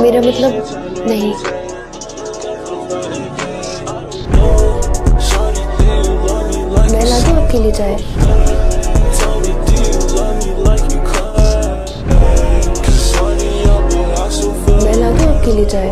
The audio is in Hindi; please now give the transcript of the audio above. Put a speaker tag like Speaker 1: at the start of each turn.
Speaker 1: मेरा मतलब नहीं। मैं ला दूँ तो आपके लिए चाय। मैं ला दूँ तो आपके लिए चाय।